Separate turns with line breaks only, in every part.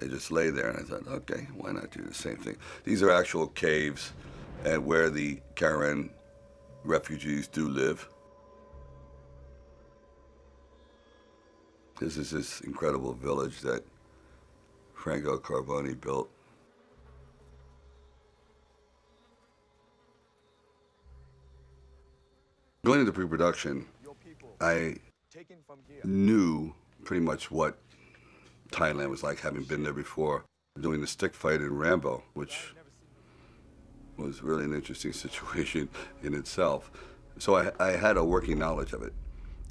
They just lay there, and I thought, okay, why not do the same thing? These are actual caves and where the Karen refugees do live. This is this incredible village that Franco Carbone built. Going into pre-production, I knew pretty much what Thailand was like, having been there before, doing the stick fight in Rambo, which was really an interesting situation in itself. So I, I had a working knowledge of it.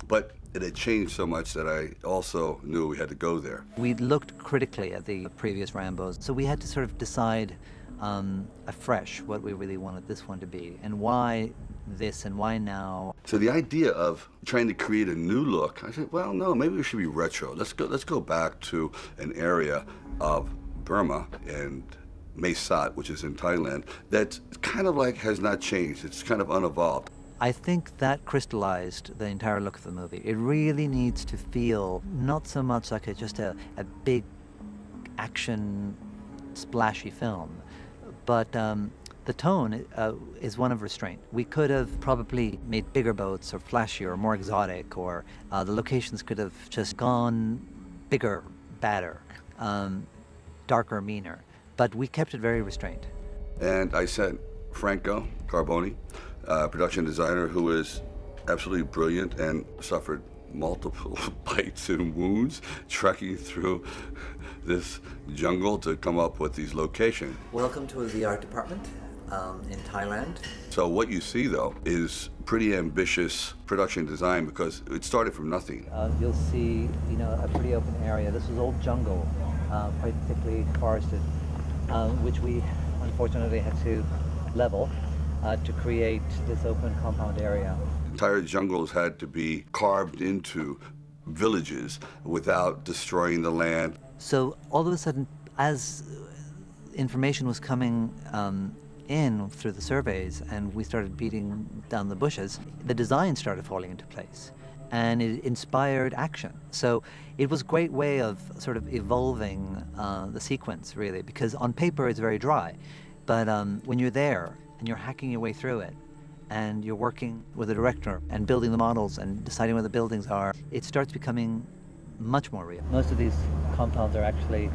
But it had changed so much that I also knew we had to go there.
We looked critically at the previous Rambos, so we had to sort of decide um, afresh what we really wanted this one to be and why this and why now.
So the idea of trying to create a new look, I said, well, no, maybe we should be retro. Let's go. Let's go back to an area of Burma and Mae Sot, which is in Thailand, that kind of like has not changed. It's kind of unevolved.
I think that crystallized the entire look of the movie. It really needs to feel not so much like a, just a, a big action splashy film, but um, the tone uh, is one of restraint. We could have probably made bigger boats or flashier or more exotic, or uh, the locations could have just gone bigger, badder, um, darker, meaner. But we kept it very restrained.
And I sent Franco Carbone, uh, production designer who is absolutely brilliant and suffered multiple bites and wounds trekking through this jungle to come up with these locations.
Welcome to the art department um, in Thailand.
So what you see though is pretty ambitious production design because it started from nothing.
Uh, you'll see, you know, a pretty open area. This was old jungle, uh, quite thickly forested, um, which we unfortunately had to level uh, to create this open compound area.
Entire jungles had to be carved into villages without destroying the land.
So all of a sudden, as information was coming um, in through the surveys and we started beating down the bushes, the design started falling into place and it inspired action. So it was a great way of sort of evolving uh, the sequence, really, because on paper it's very dry. But um, when you're there and you're hacking your way through it, and you're working with a director and building the models and deciding where the buildings are, it starts becoming much more real. Most of these compounds are actually,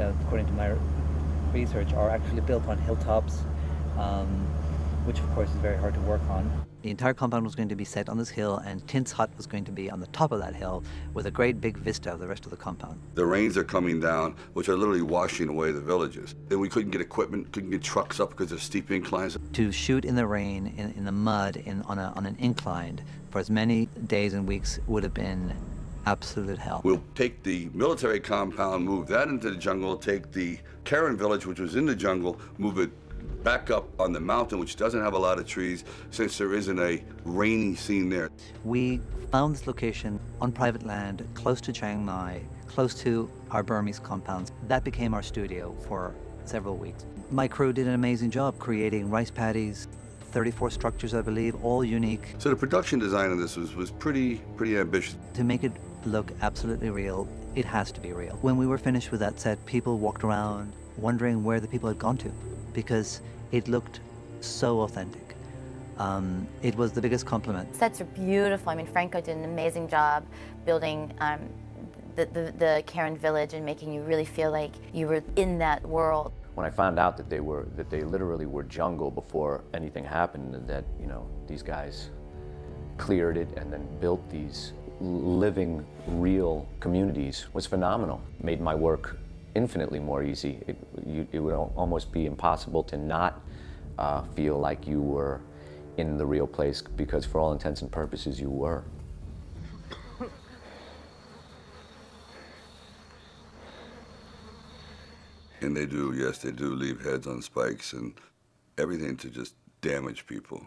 according to my research, are actually built on hilltops um, which of course is very hard to work on. The entire compound was going to be set on this hill, and Tint's hut was going to be on the top of that hill with a great big vista of the rest of the compound.
The rains are coming down, which are literally washing away the villages. And we couldn't get equipment, couldn't get trucks up because of steep inclines.
To shoot in the rain, in, in the mud, in, on, a, on an incline for as many days and weeks would have been absolute hell.
We'll take the military compound, move that into the jungle, take the Karen village, which was in the jungle, move it back up on the mountain, which doesn't have a lot of trees, since there isn't a rainy scene there.
We found this location on private land, close to Chiang Mai, close to our Burmese compounds. That became our studio for several weeks. My crew did an amazing job creating rice paddies, 34 structures, I believe, all unique.
So the production design of this was, was pretty, pretty ambitious.
To make it look absolutely real, it has to be real. When we were finished with that set, people walked around wondering where the people had gone to because it looked so authentic. Um, it was the biggest compliment.
Sets are beautiful. I mean, Franco did an amazing job building um, the, the, the Karen village and making you really feel like you were in that world.
When I found out that they were that they literally were jungle before anything happened, that you know these guys cleared it and then built these living, real communities was phenomenal. Made my work infinitely more easy. It, you, it would almost be impossible to not uh, feel like you were in the real place because for all intents and purposes you were.
And they do, yes, they do leave heads on spikes and everything to just damage people.